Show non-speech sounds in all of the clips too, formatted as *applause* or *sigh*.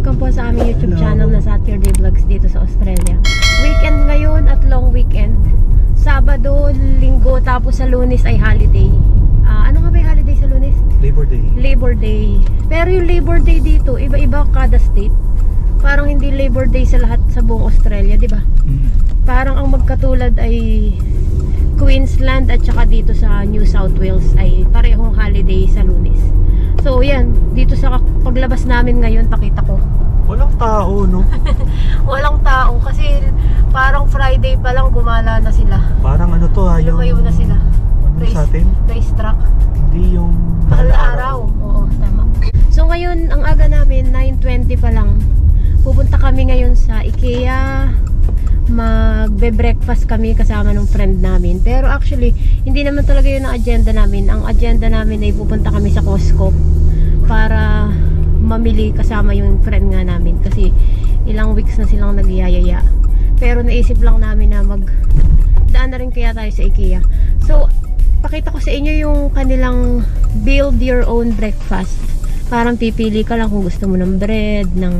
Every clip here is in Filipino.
welcome po sa aming YouTube Hello. channel na Saturday Vlogs dito sa Australia. Weekend ngayon at long weekend. Sabado, linggo, tapos sa lunes ay holiday. Ah, ano nga ba yung holiday sa lunes? Labor Day. Labor Day. Pero yung Labor Day dito, iba-iba kada state. Parang hindi Labor Day sa lahat sa buong Australia, di ba? Mm. Parang ang magkatulad ay Queensland at saka dito sa New South Wales ay parehong holiday sa lunes. So yan, dito sa paglabas namin ngayon, pakita ko. Walang tao, no? *laughs* Walang tao kasi parang Friday pa lang gumala na sila. Parang ano to ha, yung... Lumayo na sila. Ano sa atin? Race track. Hindi yung... Mahal araw. Oo, tama. So ngayon, ang aga namin, 9.20 pa lang. Pupunta kami ngayon sa IKEA. Magbe-breakfast kami kasama ng friend namin. Pero actually, hindi naman talaga yun ang agenda namin. Ang agenda namin ay pupunta kami sa Costco para mamili kasama yung friend nga namin. Kasi ilang weeks na silang nagyayaya. Pero naisip lang namin na mag daan na rin kaya tayo sa IKEA. So, pakita ko sa inyo yung kanilang build your own breakfast. Parang pipili ka lang kung gusto mo ng bread, ng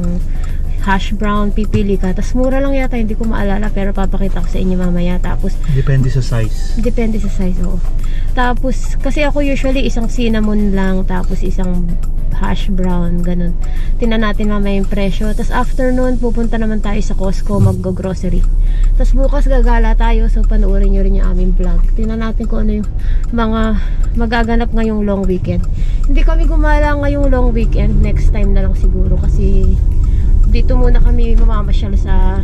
hash brown, pipili ka. Tapos mura lang yata, hindi ko maalala pero papakita ko sa inyo mamaya. Tapos Depende sa size. Depende sa size, oo. Tapos, kasi ako usually isang cinnamon lang, tapos isang hash brown, ganun. Tingnan natin mamaya yung presyo. Tapos after nun, pupunta naman tayo sa Costco, mag-grocery. Tapos bukas gagala tayo, so panoorin nyo rin yung aming vlog. Tingnan natin kung ano yung mga magaganap ngayong long weekend. Hindi kami gumala ngayong long weekend, next time na lang siguro kasi dito muna kami mamamasyal sa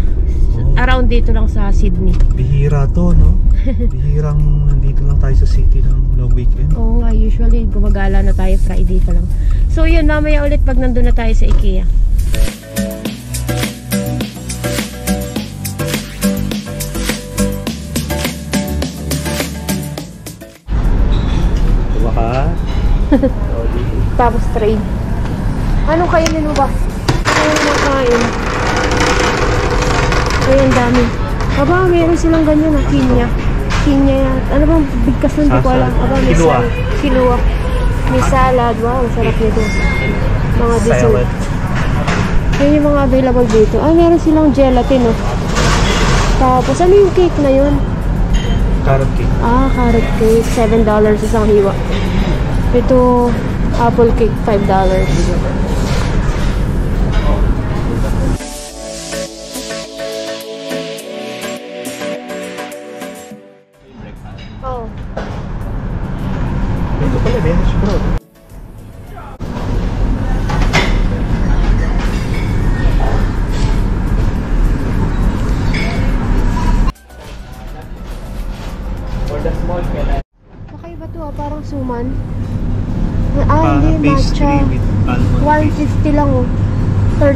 Oh. around dito lang sa Sydney. Bihira to, no? *laughs* Bihirang nandito lang tayo sa city ng long weekend. Oo nga, usually gumagala na tayo Friday pa lang. So yun, mamaya ulit pag nandun na tayo sa IKEA. Ka? o, di. Tapos trade. Anong kainin mo ba? Makain? Ay, ang dami. Aba, meron silang ganyan na kinya. Kinya yan. Ano bang bigkas nun? Hindi ko alam. Aba, may Kilua. sal-. May salad. Wow, sarap nito. Mga dessert. Yan yung mga available dito. Ah, meron silang gelatin, oh. Tapos, ano yung cake na yun? Carrot cake. Ah, carrot cake. $7 isang hiwa. Ito, apple cake. $5.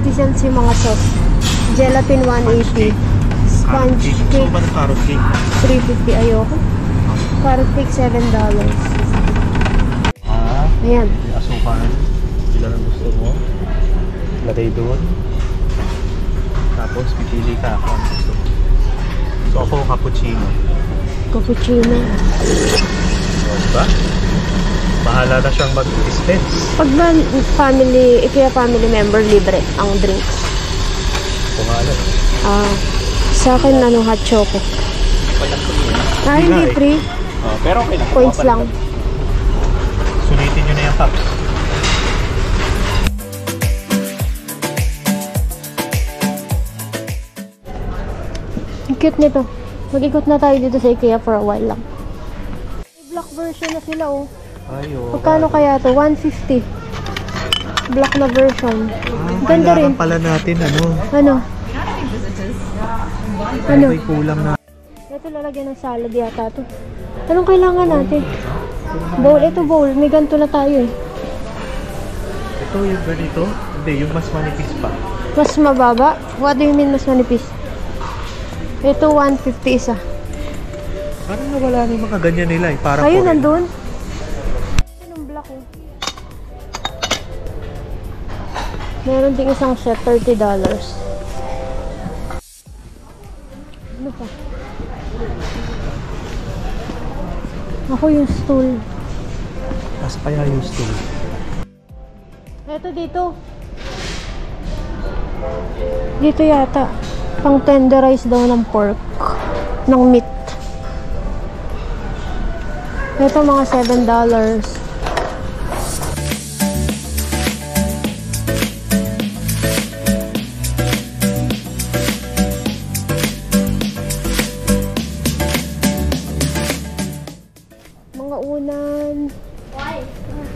30 cents yung mga sauce. Gelatin 180. Carrot Sponge cake. Gusto ba ng carrot cake? 350 ayoko. Carrot cake 7 dollars. Ah, Ayan. may asukal. Ilan ang gusto mo? Lagay doon. Tapos pipili ka kung ano gusto mo. So ako cappuccino. Cappuccino. O, diba? Bahala na siyang mag-dispense. Pag ba family, IKEA family member, libre ang drinks. Kung alam. Ah, sa akin ano hot choco. Ah, Hindi hindi eh. free. Oh, pero okay lang. Points lang. Sulitin nyo na yung cup. Ang cute nito. Mag-ikot na tayo dito sa IKEA for a while lang. May black version na sila oh. Ay, oh. Magkano kaya to? 150. Black na version. Ah, Ganda rin. pala natin ano. Ano? Ano? May kulang na. Ito lalagyan ng salad yata to. Anong kailangan natin? Bowl. Ito bowl. May ganito na tayo eh. Ito yung ganito. Hindi, yung mas manipis pa. Mas mababa? What do you mean mas manipis? Ito 150 isa. Parang nawala na yung mga ganyan nila eh. Parang Ayun, nandun. Meron ding isang set, $30. Ano pa? Ako yung stool. Mas kaya yung stool. Eto dito. Dito yata. Pang tenderize daw ng pork. Ng meat. Ito mga $7.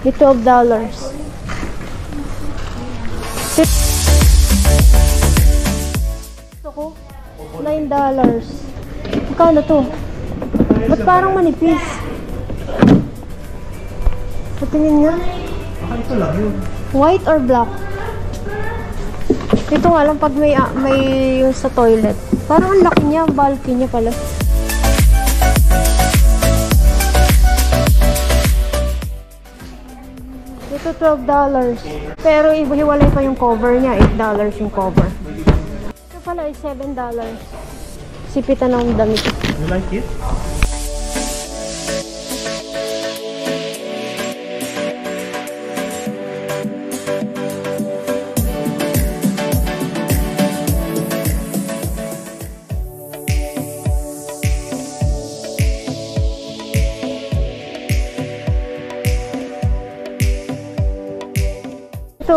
May $12. dollars. Gusto ko, $9. dollars. Magkano to? Ba't parang manipis? Patingin nga. Ito lang yun. White or black? Ito nga lang pag may, ah, may yung sa toilet. Parang ang laki niya, bulky niya pala. Ito $12. Pero ibahiwalay pa yung cover niya. $8 yung cover. Ito pala ay $7. Sipitan ng damit. You like it?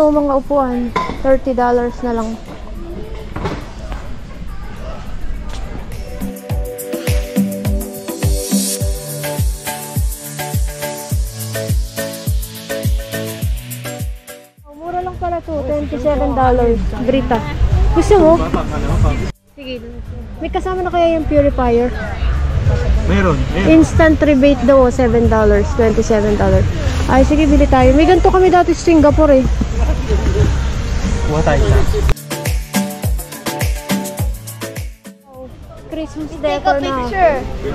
Mga upuan. $30 na lang. Oh, Mura lang pala to. $27. Brita. Gusto mo? Sige. May kasama na kaya yung purifier? Meron. Meron. Instant rebate daw, oh, $7. $27. Ay, sige, bili tayo. May ganito kami dati sa Singapore eh. Kuha tayo isa. Christmas decor na.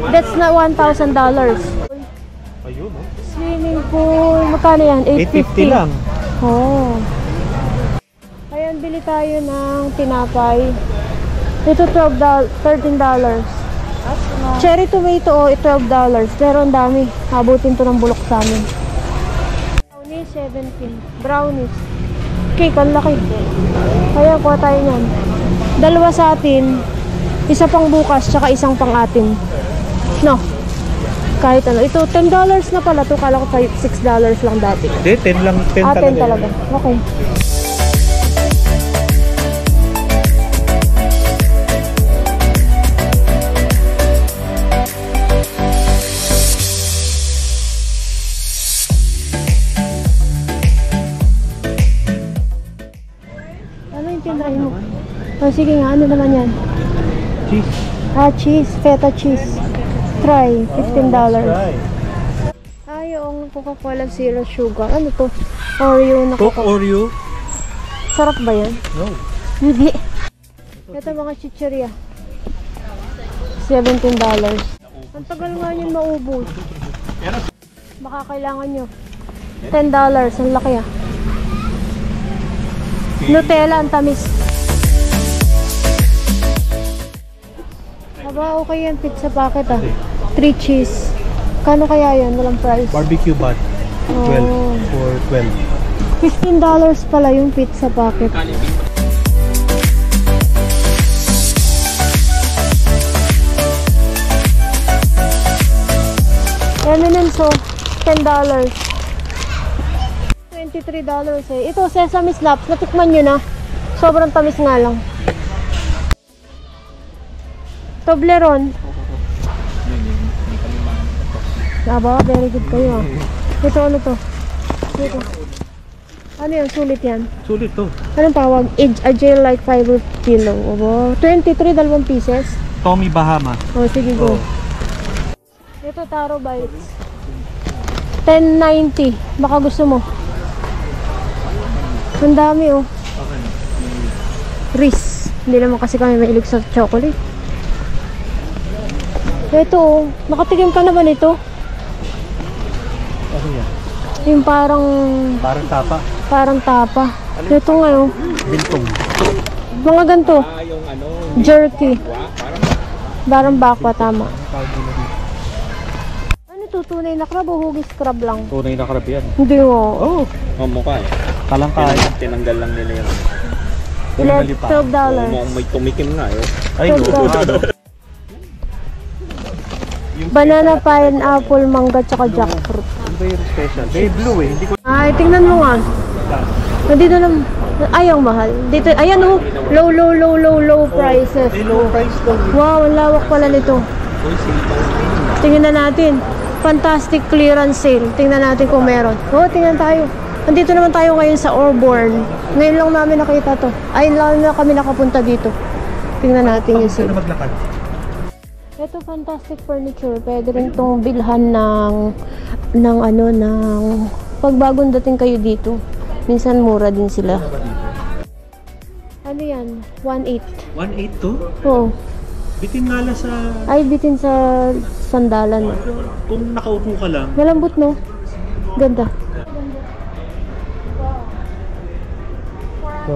That's not $1,000. Ayun, oh. Swimming pool. Magkano yan? 850. 850 lang. Oh. Ayan, bili tayo ng tinapay. Ito $12, $13. Cherry tomato, oh, $12. Pero ang dami. Habutin to ng bulok sa amin. Brownies, 17. Brownies. Cake, ang laki. Kaya, kuha tayo niyan. Dalawa sa atin. Isa pang bukas, tsaka isang pang atin. No. Kahit ano. Ito, $10 na pala to. Kala ko pa $6 lang dati. Hindi, 10 lang. 10 Ah, talaga. 10 talaga. Okay. Oh, sige nga, ano naman yan? Cheese. Ah, cheese, feta cheese. Try, $15. Try. Ah, yung Coca-Cola Zero Sugar. Ano to? Oreo na Coke Oreo? Sarap ba yan? No. Hindi. Ito mga chicheria. $17. Ang tagal nga yun maubos. Baka kailangan nyo. $10. Ang laki ah. Nutella, ang tamis. Aba, okay yan. Pizza packet ah. 3 cheese. Kano kaya yan? Walang price. Barbecue bun. 12 Oh. for 12. $15 pala yung pizza packet. M&M's oh, $10. $23 eh. Ito, sesame snaps. Natikman nyo na. Sobrang tamis nga lang. Toblerone. Aba, very good kayo ah. Ito, ano to? Ito. Ano yan? Sulit yan. Sulit to. Anong tawag? Age Agile Light Fiber Pillow. Aba, 23, dalawang pieces. Tommy Bahama. O, sige go. Oh. Ito, Taro Bites. 10.90. Baka gusto mo. Ang dami oh. Reese. Hindi naman kasi kami mahilig sa chocolate. Ito oh, nakatikim ka na ba nito? Ano yan? Yung parang... Parang tapa? Parang tapa. Ano ito ngayon. Oh. Bintong. Mga ganito. Ah, yung ano, Jerky. Parang parang bakwa, tama. Ano ito? Tunay na crab o hugis crab lang? Tunay na crab yan. Hindi mo. Oh. Oh, mukha eh. Kalangkaya. Tinang, tinanggal lang nila yan. Ele, $12. Oo, may tumikim nga eh. Ay, $12. Banana, pineapple, mangga, tsaka jackfruit. Ano ba yung special? May blue eh. Hindi ko Ay, tingnan mo nga. Nandito lang. Ay, ang mahal. Dito, ayan oh. Low, low, low, low, low prices. May low price daw. eh. Wow, ang lawak pala nito. Tingnan na natin. Fantastic clearance sale. Tingnan natin kung meron. Oh, tingnan tayo. Nandito naman tayo ngayon sa Orborn. Ngayon lang namin nakita to. Ay, lang na kami nakapunta dito. Tingnan natin yung sale. na maglakad? Ito fantastic furniture. Pwede rin tong bilhan ng ng ano ng pag bagong dating kayo dito. Minsan mura din sila. Ano yan? 1.8. 182? Oo. Bitin nga lang sa... Ay, bitin sa sandalan. Kung nakaupo ka lang. Malambot, no? Ganda. Ito.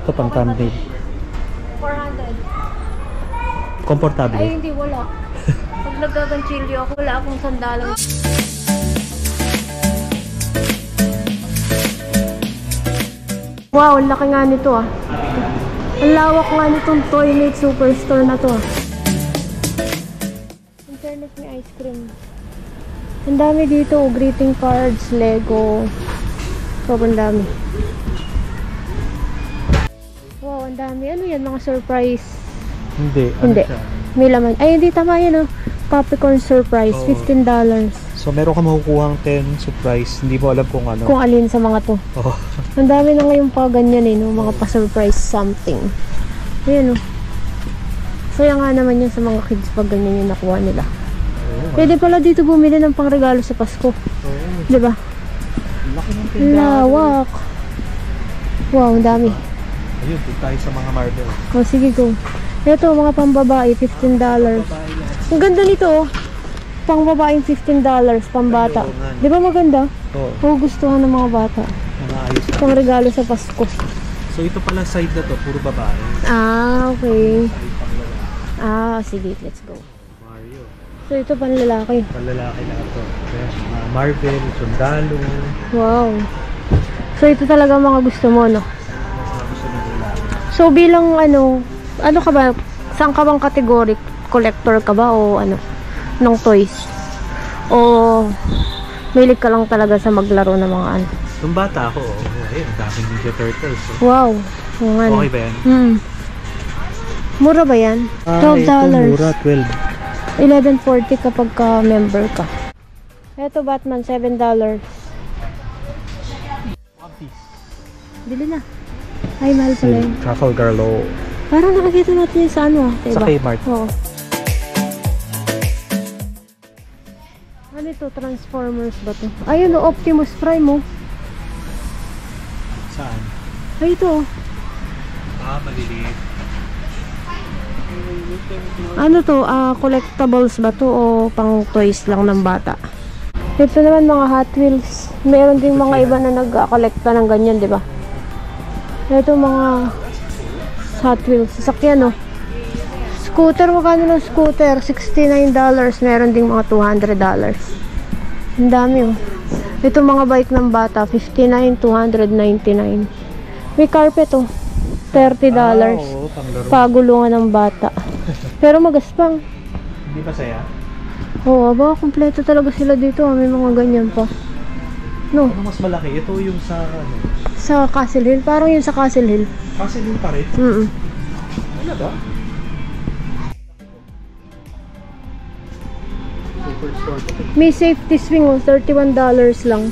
Ito pang thumbnail. 400. Komportable. Ay, hindi, wala. Pag nagkaganchilyo ako, wala akong sandalan. Wow, laki nga nito ah. Ang lawak nga nitong toilet superstore na to ah. Internet may ice cream. Ang dami dito, oh, greeting cards, Lego. Sobrang dami. Wow, ang dami. Ano yan, mga surprise? Hindi. Ano Hindi. siya? May laman. Ay, hindi tama yan oh. Popcorn surprise, Oo. $15. So meron ka makukuhang 10 surprise. Hindi mo alam kung ano. Kung alin sa mga to. Oh. *laughs* Ang dami na ngayon pa ganyan eh, no? mga pa-surprise something. Ayan oh. Saya nga naman yan sa mga kids pag ganyan yung nakuha nila. Pwede pala dito bumili ng pangregalo sa Pasko. Oo. Di ba? Laki ng tindahan. Lawak. Wow, ang dami. Ayun, dito tayo sa mga marble. O, sige, go. Ito, mga pambabae, $15. Ang ganda nito, oh. Pang babaeng $15, pambata. Di ba maganda? Oo. Oo, gustuhan ng mga bata. Mga ayos na. Pang regalo sa Pasko. So ito pala side na to, puro babae. Ah, okay. Ah, sige, let's go. Mario. So, ito pang lalaki. Panlalaki na ito. Kaya, mga Marvel, Sundalo. Wow. So, ito talaga mga gusto mo, no? Mga gusto. So, bilang ano, ano ka ba? Saan ka bang category? Collector ka ba o ano? Ng toys? O mahilig ka lang talaga sa maglaro ng mga ano? Nung bata ako, oh, ayun, daming Ninja Turtles. Oh. Wow. Yung ano. Okay ba yan? Hmm. Mura ba yan? $12. Ah, mura, 12. 11.40 kapag ka member ka. Ito Batman, $7. One piece. Bili na. Ay, mahal pala yun. Trafalgar Law. Parang nakikita natin yun sa ano ah. Sa? Kmart. Oo. Ano ito? Transformers ba to? Ayun o, Optimus Prime oh. Saan? Ay, ito oh. Ah, maliliit. Ano to? Ah, collectibles ba to o pang toys lang ng bata? Ito naman mga Hot Wheels. Meron ding mga iba na nag-collecta ng ganyan, di ba? Ito mga Hot Wheels. Sasakyan, oh. Scooter, magkano ng scooter? $69. Meron ding mga $200. Ang dami, oh. Ito mga bike ng bata, $59, $299. May carpet, oh. $30. Ah, oo. Pagulungan ng bata. Pero magaspang. Hindi ba saya? Oo, aba, kompleto talaga sila dito. ah. May mga ganyan pa. No, Ano mas malaki? Ito yung sa ano? Sa Castle Hill. Parang yun sa Castle Hill. Kasi yung pa rin. Mm Ano ba? May safety swing, oh, $31 lang.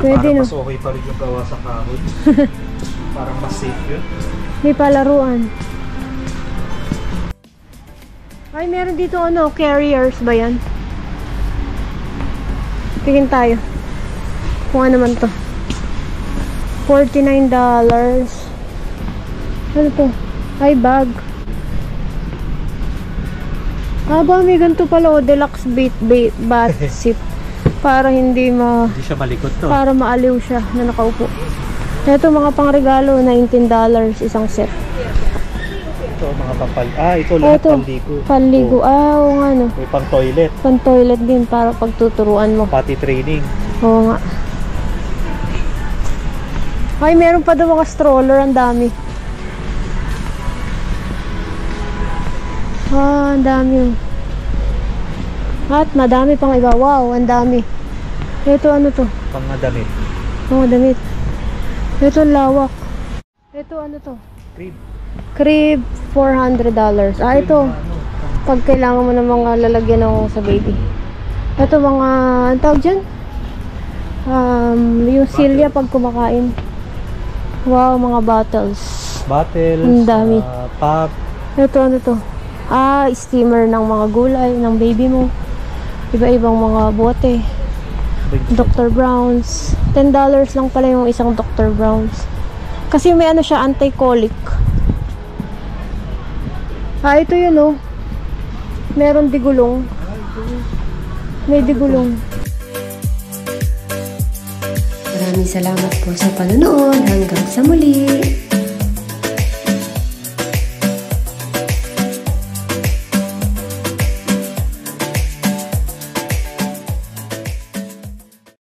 Pwede, Para no? mas okay pa rin yung gawa sa kahoy. *laughs* Parang mas safe yun. May palaruan. Ay, meron dito ano, carriers ba yan? Tingin tayo. Kung ano man to. $49. Ano to? Ay, bag. Aba, may ganito pala o, deluxe bait, bait, bath *laughs* seat. Para hindi ma... Hindi siya malikot to. Para maaliw siya na nakaupo. Ito mga pangregalo, $19 isang set. Ito, mga pampal. Ah, ito lahat Ito, panligo. panligo. Oh, Ah, oo nga no. may pang toilet. Pan toilet din para pagtuturuan mo. Potty training. Oo nga. Ay, meron pa daw mga stroller. Ang dami. Ah, ang dami. At madami pang iba. Wow, ang dami. Ito ano to? Pang damit. Mga damit. Ito lawak. Ito ano to? Crib. Crib, $400. Ah, ito. Pag kailangan mo ng mga lalagyan ng sa baby. Ito mga, ang tawag dyan? Um, yung silya pag kumakain. Wow, mga bottles. Bottles. Ang dami. ah, pop. Ito ano to? Ah, steamer ng mga gulay ng baby mo. Iba-ibang mga bote. Dr. Brown's. $10 lang pala yung isang Dr. Brown's. Kasi may ano siya, anti-colic. Ah, ito yun oh. Meron digulong. May digulong. Maraming salamat po sa panonood. Hanggang sa muli.